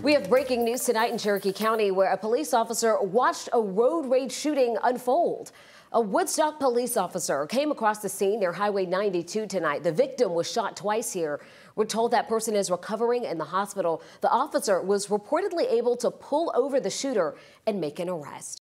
We have breaking news tonight in Cherokee County where a police officer watched a road rage shooting unfold. A Woodstock police officer came across the scene near Highway 92 tonight. The victim was shot twice here. We're told that person is recovering in the hospital. The officer was reportedly able to pull over the shooter and make an arrest.